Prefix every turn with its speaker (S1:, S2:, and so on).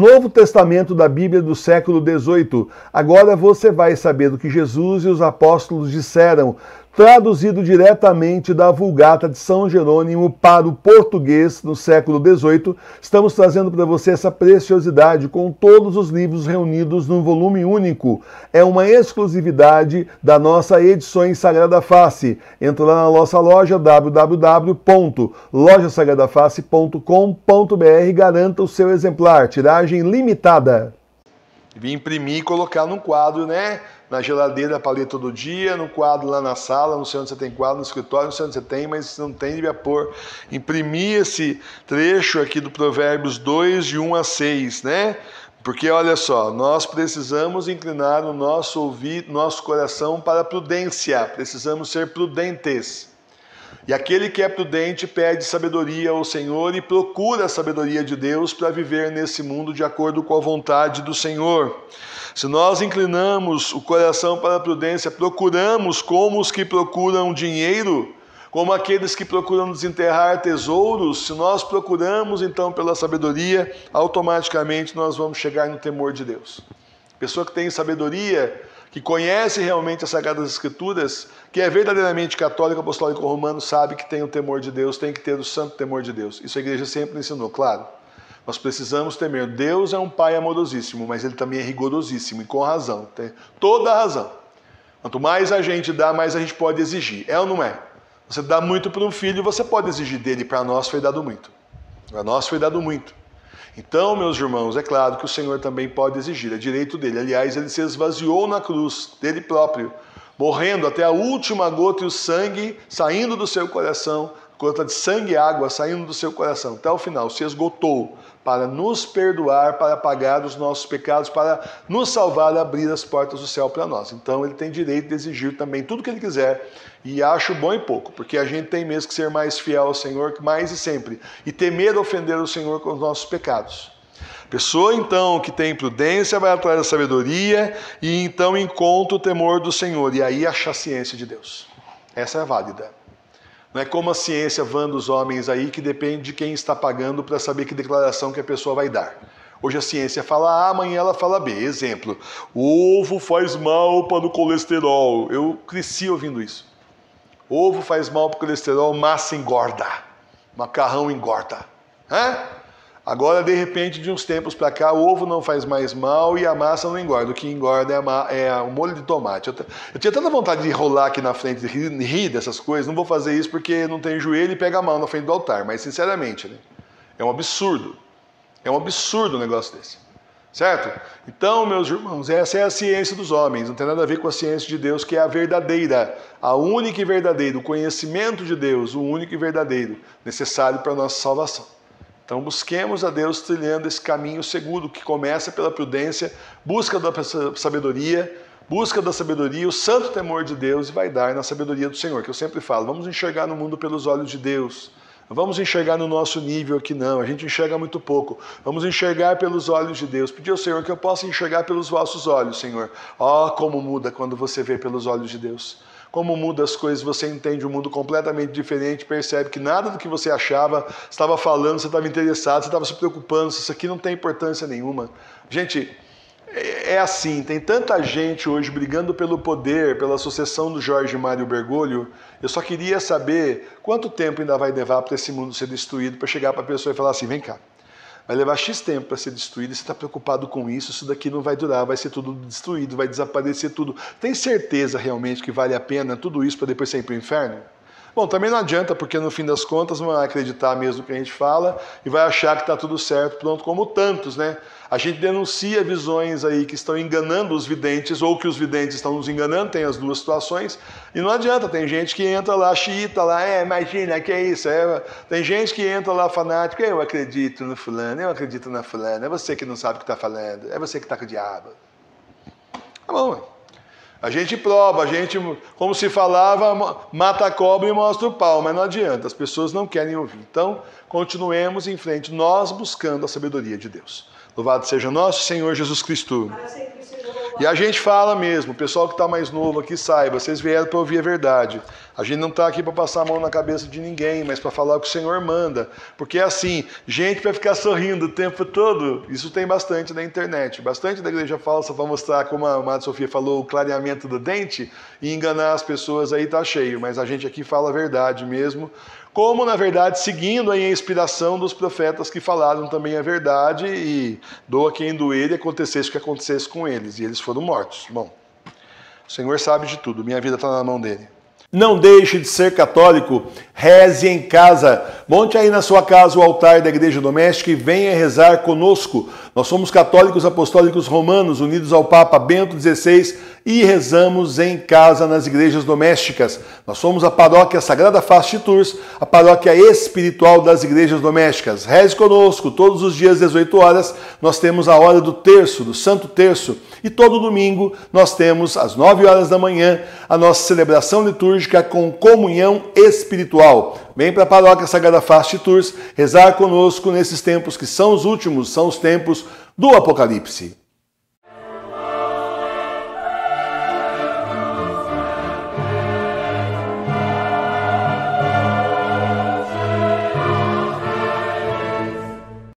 S1: Novo Testamento da Bíblia do século XVIII. Agora você vai saber do que Jesus e os apóstolos disseram traduzido diretamente da Vulgata de São Jerônimo para o português no século XVIII, estamos trazendo para você essa preciosidade com todos os livros reunidos num volume único. É uma exclusividade da nossa Edições Sagrada Face. Entra lá na nossa loja www.lojasagradaface.com.br e garanta o seu exemplar, tiragem limitada. Vim imprimir e colocar num quadro, né? Na geladeira para ler todo dia, no quadro lá na sala, não sei onde você tem quadro, no escritório, não sei onde você tem, mas não tem, devia pôr. Imprimir esse trecho aqui do Provérbios 2, de 1 a 6, né? Porque olha só, nós precisamos inclinar o nosso ouvido, nosso coração para a prudência, precisamos ser prudentes. E aquele que é prudente pede sabedoria ao Senhor e procura a sabedoria de Deus para viver nesse mundo de acordo com a vontade do Senhor. Se nós inclinamos o coração para a prudência, procuramos como os que procuram dinheiro, como aqueles que procuram desenterrar tesouros, se nós procuramos então pela sabedoria, automaticamente nós vamos chegar no temor de Deus. Pessoa que tem sabedoria, que conhece realmente as Sagradas Escrituras, que é verdadeiramente católico, apostólico romano, sabe que tem o temor de Deus, tem que ter o santo temor de Deus. Isso a igreja sempre ensinou, claro. Nós precisamos temer. Deus é um pai amorosíssimo, mas ele também é rigorosíssimo e com razão. Tem toda a razão. Quanto mais a gente dá, mais a gente pode exigir. É ou não é? Você dá muito para um filho, você pode exigir dele. Para nós foi dado muito. Para nós foi dado muito. Então, meus irmãos, é claro que o Senhor também pode exigir, é direito dele. Aliás, ele se esvaziou na cruz, dele próprio, morrendo até a última gota e o sangue saindo do seu coração, gota de sangue e água saindo do seu coração, até o final, se esgotou para nos perdoar, para pagar os nossos pecados, para nos salvar, abrir as portas do céu para nós. Então ele tem direito de exigir também tudo que ele quiser, e acho bom e pouco, porque a gente tem mesmo que ser mais fiel ao Senhor, mais e sempre, e temer ofender o Senhor com os nossos pecados. Pessoa então que tem prudência vai atrás da sabedoria e então encontra o temor do Senhor e aí acha a ciência de Deus. Essa é válida. Não é como a ciência vã dos homens aí, que depende de quem está pagando para saber que declaração que a pessoa vai dar. Hoje a ciência fala A, amanhã ela fala B. Exemplo, ovo faz mal para o colesterol. Eu cresci ouvindo isso. Ovo faz mal para o colesterol, massa engorda. Macarrão engorda. Hã? Agora, de repente, de uns tempos para cá, o ovo não faz mais mal e a massa não engorda. O que engorda é, é o molho de tomate. Eu, eu, tinha tanta vontade de rolar aqui na frente, de rir, rir, dessas coisas. Não vou fazer isso porque não tem joelho e pega a mão na frente do altar. Mas, sinceramente, né? é um absurdo. É um absurdo um negócio desse. Certo? Então, meus irmãos, essa é a ciência dos homens. Não tem nada a ver com a ciência de Deus, que é a verdadeira, a única e verdadeira, o conhecimento de Deus, o único e verdadeiro, necessário para a nossa salvação. Então busquemos a Deus trilhando esse caminho seguro que começa pela prudência, busca da sabedoria, busca da sabedoria, o santo temor de Deus e vai dar na sabedoria do Senhor, que eu sempre falo, vamos enxergar no mundo pelos olhos de Deus. Não vamos enxergar no nosso nível aqui não, a gente enxerga muito pouco. Vamos enxergar pelos olhos de Deus. Pedir ao Senhor que eu possa enxergar pelos vossos olhos, Senhor. Ó, oh, como muda quando você vê pelos olhos de Deus como muda as coisas, você entende um mundo completamente diferente, percebe que nada do que você achava, estava falando, você estava interessado, você estava se preocupando, isso aqui não tem importância nenhuma. Gente, é, é assim, tem tanta gente hoje brigando pelo poder, pela sucessão do Jorge Mário Bergoglio. Eu só queria saber quanto tempo ainda vai levar para esse mundo ser destruído, para chegar para a pessoa e falar assim: vem cá, vai levar X tempo para ser destruído, você está preocupado com isso, isso daqui não vai durar, vai ser tudo destruído, vai desaparecer tudo. Tem certeza realmente que vale a pena tudo isso para depois sair para o inferno? Bom, também não adianta, porque no fim das contas não vai acreditar mesmo que a gente fala e vai achar que está tudo certo, pronto, como tantos, né? A gente denuncia visões aí que estão enganando os videntes ou que os videntes estão nos enganando, tem as duas situações. E não adianta, tem gente que entra lá xiita lá, é, imagina, que é isso? É, tem gente que entra lá fanático, eu acredito no fulano, eu acredito na fulana, é você que não sabe o que está falando, é você que está com o diabo. Tá bom, a gente prova, a gente, como se falava, mata a cobra e mostra o pau, mas não adianta, as pessoas não querem ouvir. Então, continuemos em frente, nós buscando a sabedoria de Deus. Louvado seja nosso Senhor Jesus Cristo. E a gente fala mesmo, o pessoal que está mais novo aqui saiba, vocês vieram para ouvir a verdade. A gente não está aqui para passar a mão na cabeça de ninguém, mas para falar o que o Senhor manda. Porque é assim, gente para ficar sorrindo o tempo todo, isso tem bastante na internet. Bastante da igreja falsa para mostrar, como a Madre Sofia falou, o clareamento do dente e enganar as pessoas aí tá cheio. Mas a gente aqui fala a verdade mesmo como na verdade seguindo a inspiração dos profetas que falaram também a verdade e doa quem doer e acontecesse o que acontecesse com eles, e eles foram mortos. Bom, o Senhor sabe de tudo, minha vida está na mão dele. Não deixe de ser católico, reze em casa. Monte aí na sua casa o altar da igreja doméstica e venha rezar conosco. Nós somos católicos apostólicos romanos, unidos ao Papa Bento XVI e rezamos em casa nas igrejas domésticas. Nós somos a paróquia Sagrada Face Tours, a paróquia espiritual das igrejas domésticas. Reze conosco, todos os dias, 18 horas, nós temos a hora do terço, do Santo Terço. E todo domingo nós temos, às 9 horas da manhã, a nossa celebração litúrgica com comunhão espiritual. Vem para a paróquia Sagrada de Tours rezar conosco nesses tempos que são os últimos, são os tempos do Apocalipse.